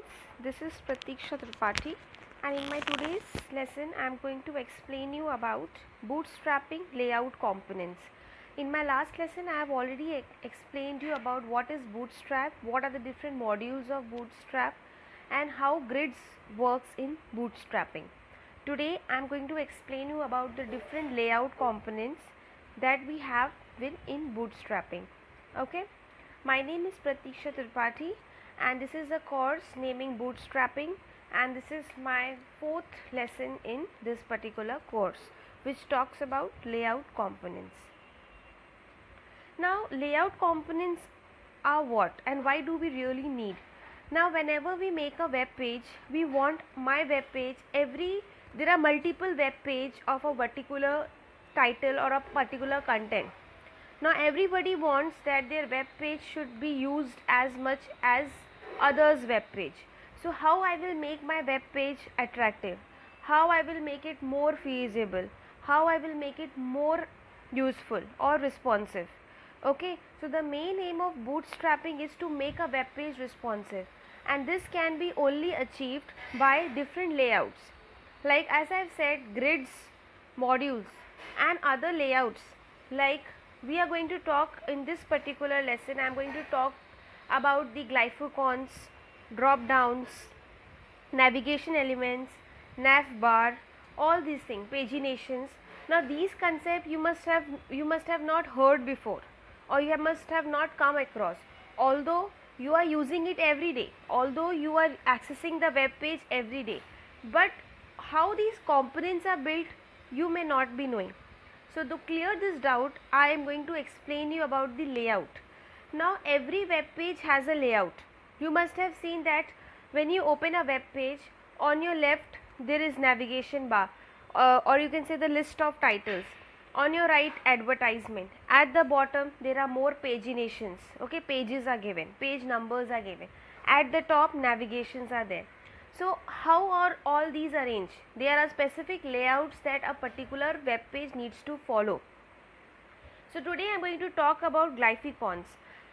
students, this is Pratiksha Tripathi and in my today's lesson I am going to explain you about bootstrapping layout components. In my last lesson I have already e- explained you about what is bootstrap, what are the different modules of bootstrap and how grids works in bootstrapping. Today I am going to explain you about the different layout components that we have with in bootstrapping. Okay? My name is Pratiksha Tripathi and this is a course naming bootstrapping and this is my fourth lesson in this particular course which talks about layout components. Now layout components are what and why do we really need? Now whenever we make a web page we want my web page every there are multiple web page of a particular title or a particular content now everybody wants that their web page should be used as much as others web page. So how i will make my web page attractive? How i will make it more feasible? How i will make it more useful or responsive? Okay so the main aim of bootstrapping is to make a web page responsive. And this can be only achieved by different layouts. Like as i've said grids modules and other layouts. Like we are going to talk in this particular lesson i am going to talk about the glyphicons drop downs navigation elements nav bar all these things paginations. Now these concepts you must have you must have not heard before or you must have not come across. Although you are using it every day although you are accessing the web page every day but how these components are built you may not be knowing. So to clear this doubt, I am going to explain you about the layout. Now every web page has a layout. You must have seen that when you open a web page, on your left there is navigation bar uh, or you can say the list of titles. On your right advertisement. At the bottom there are more paginations. Okay, pages are given, page numbers are given. At the top navigations are there. So how are all these arranged? There are specific layouts that a particular web page needs to follow. So today I am going to talk about glyphicons.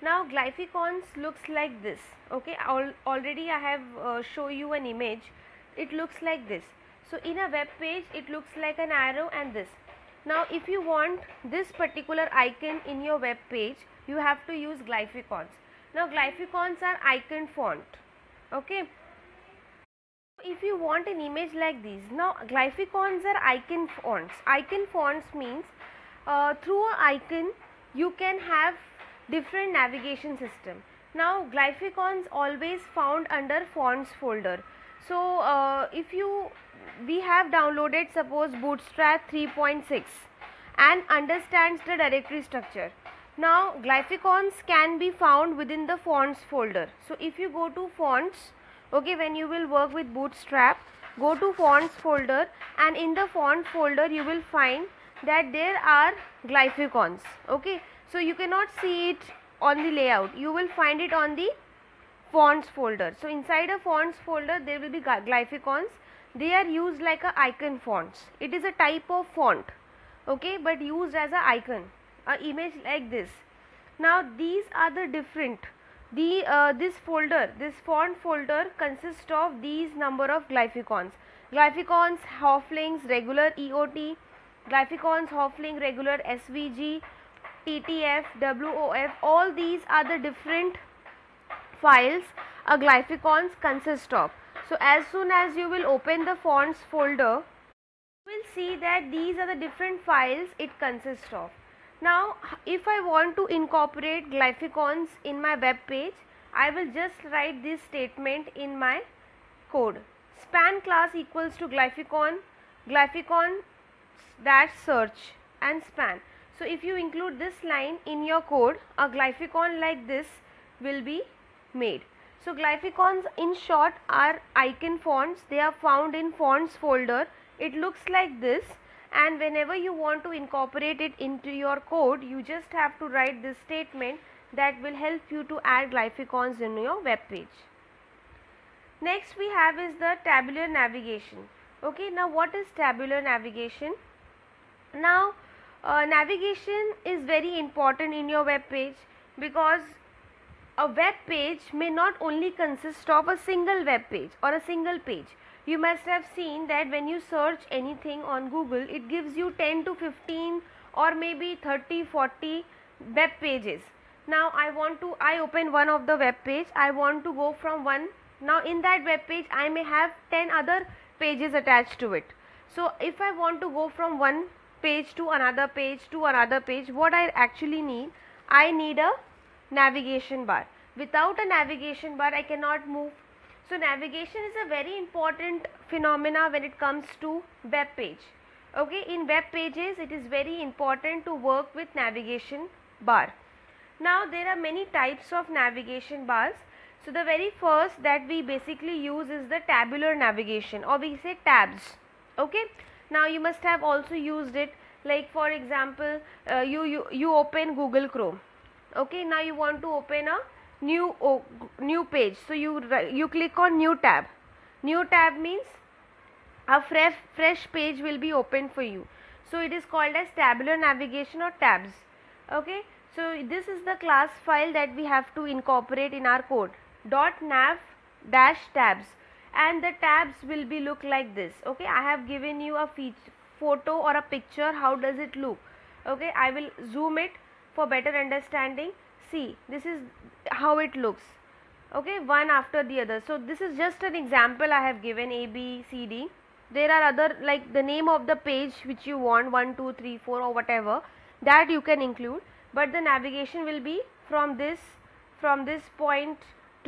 Now glyphicons looks like this. Okay, Al- already I have uh, show you an image. It looks like this. So in a web page it looks like an arrow and this. Now if you want this particular icon in your web page, you have to use glyphicons. Now glyphicons are icon font. Okay, if you want an image like these now glyphicons are icon fonts icon fonts means uh, through an icon you can have different navigation system. Now glyphicons always found under fonts folder. So uh, if you we have downloaded suppose bootstrap 3.6 and understands the directory structure. Now glyphicons can be found within the fonts folder. So if you go to fonts okay when you will work with bootstrap go to fonts folder and in the font folder you will find that there are glyphicons okay so you cannot see it on the layout. You will find it on the fonts folder. So inside a fonts folder there will be glyphicons. They are used like a icon fonts. It is a type of font okay but used as a icon a image like this. Now these are the different. The uh, this folder this font folder consists of these number of glyphicons. Glyphicons halflings regular eot glyphicons halfling regular svg ttf woff all these are the different files a glyphicons consist of. So as soon as you will open the fonts folder you will see that these are the different files it consists of. Now if i want to incorporate glyphicons in my web page i will just write this statement in my code. Span class equals to glyphicon glyphicon dash search and span so if you include this line in your code a glyphicon like this will be made. So glyphicons in short are icon fonts. They are found in fonts folder. It looks like this. And whenever you want to incorporate it into your code you just have to write this statement that will help you to add glyphicons in your web page. Next we have is the tabular navigation. Okay now what is tabular navigation? Now uh, navigation is very important in your web page because a web page may not only consist of a single web page or a single page. You must have seen that when you search anything on Google, it gives you 10 to 15 or maybe 30, 40 web pages. Now I want to, I open one of the web page, I want to go from one. Now in that web page, I may have 10 other pages attached to it. So if I want to go from one page to another page to another page, what I actually need, I need a navigation bar. Without a navigation bar, I cannot move. So navigation is a very important phenomena when it comes to web page. Okay, in web pages, it is very important to work with navigation bar. Now there are many types of navigation bars. So the very first that we basically use is the tabular navigation or we say tabs. Okay. Now you must have also used it like for example uh, you, you you open Google Chrome. Okay now you want to open a new new page. So you you click on new tab. New tab means a fresh fresh page will be opened for you. So it is called as tabular navigation or tabs. Okay so this is the class file that we have to incorporate in our code. Dot nav dash tabs and the tabs will be look like this. Okay i have given you a photo or a picture. How does it look? Okay i will zoom it for better understanding. See this is how it looks. Okay one after the other. So this is just an example i have given a b c d. There are other like the name of the page which you want 1 2 3 4 or whatever that you can include. But the navigation will be from this from this point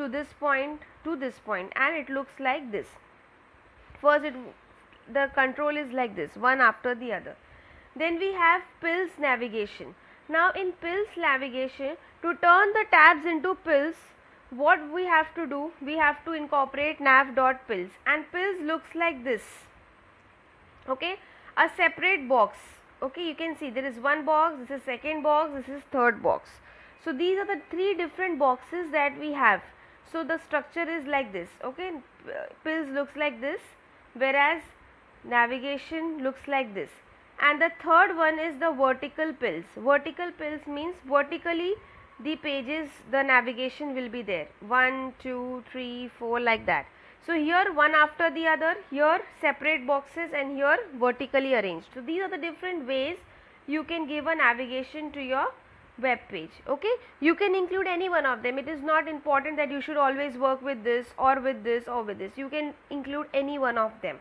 to this point to this point and it looks like this first it the control is like this one after the other then we have pills navigation now in pills navigation, to turn the tabs into pills, what we have to do, we have to incorporate nav.pills and pills looks like this. Okay, a separate box. Okay, you can see there is one box, this is second box, this is third box. So these are the three different boxes that we have. So the structure is like this. Okay, pills looks like this, whereas navigation looks like this. And the third one is the vertical pills. Vertical pills means vertically the pages the navigation will be there. One two three four like that. So here one after the other here separate boxes and here vertically arranged. So these are the different ways you can give a navigation to your web page okay? You can include any one of them. It is not important that you should always work with this or with this or with this. You can include any one of them.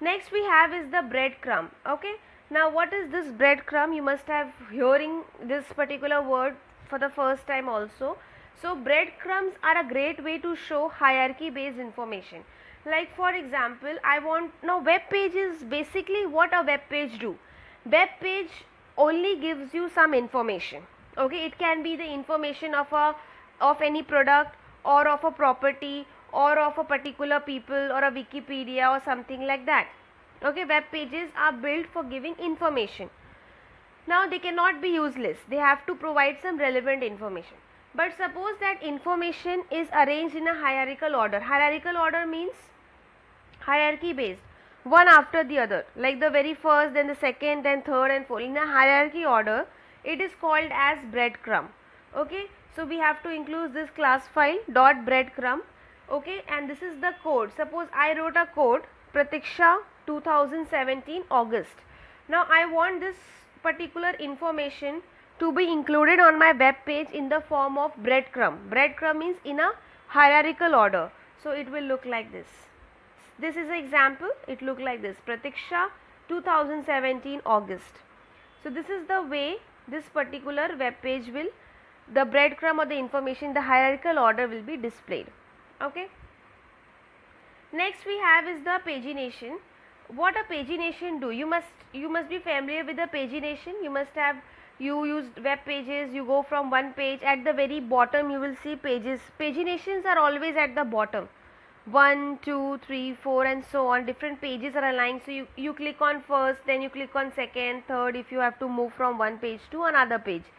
Next we have is the breadcrumb okay? Now what is this breadcrumb? You must have hearing this particular word for the first time also. So breadcrumbs are a great way to show hierarchy based information. Like for example i want now web page is basically what a web page do? Web page only gives you some information okay it can be the information of a of any product or of a property or of a particular people or a Wikipedia or something like that. Okay, web pages are built for giving information. Now they cannot be useless. They have to provide some relevant information. But suppose that information is arranged in a hierarchical order. Hierarchical order means hierarchy based one after the other. Like the very first then the second then third and fourth. In a hierarchy order it is called as breadcrumb. Okay? So we have to include this class file dot breadcrumb. Okay? And this is the code. Suppose I wrote a code Pratiksha 2017 August. Now I want this particular information to be included on my web page in the form of breadcrumb. Breadcrumb means in a hierarchical order. So it will look like this this is an example. It look like this. Pratiksha 2017 August. So this is the way this particular web page will the breadcrumb or the information the hierarchical order will be displayed. Okay? Next we have is the pagination. What a pagination do? You must you must be familiar with the pagination. You must have you used web pages. You go from one page. At the very bottom you will see pages. Paginations are always at the bottom 1 2 3 4 and so on different pages are aligned so you you click on first then you click on second third if you have to move from one page to another page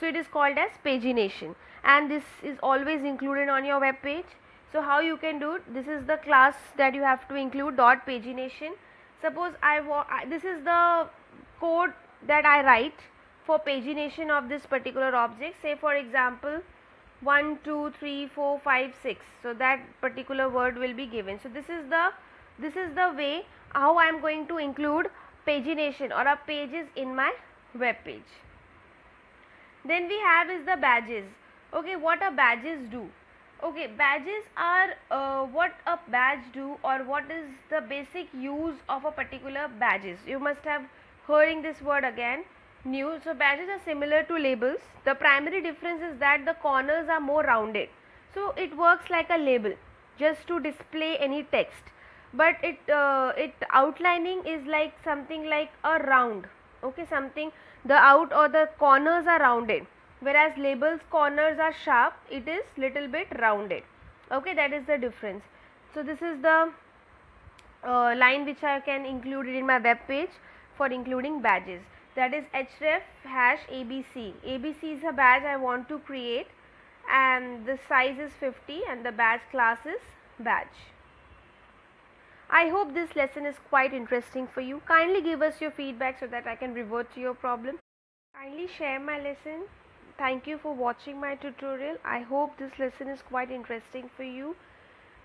so it is called as pagination and this is always included on your web page so how you can do it? This is the class that you have to include dot pagination. Suppose I want this is the code that I write for pagination of this particular object. Say for example, 1 2 3 4 5 6 so that particular word will be given. So this is the this is the way how I am going to include pagination or a pages in my web page. Then we have is the badges. Okay what are badges do? Okay badges are uh, what a badge do or what is the basic use of a particular badges? You must have hearing this word again new so badges are similar to labels. The primary difference is that the corners are more rounded. So it works like a label just to display any text. But it uh, it outlining is like something like a round okay? Something the out or the corners are rounded. Whereas labels corners are sharp it is little bit rounded okay? That is the difference. So this is the uh, line which I can include in my web page for including badges that is href hash abc abc is a badge I want to create and the size is 50 and the badge class is badge. I hope this lesson is quite interesting for you. Kindly give us your feedback so that I can revert to your problem. Kindly share my lesson. Thank you for watching my tutorial. I hope this lesson is quite interesting for you.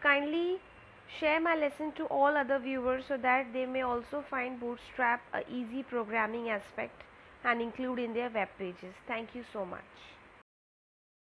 Kindly Share my lesson to all other viewers so that they may also find Bootstrap a easy programming aspect and include in their web pages. Thank you so much.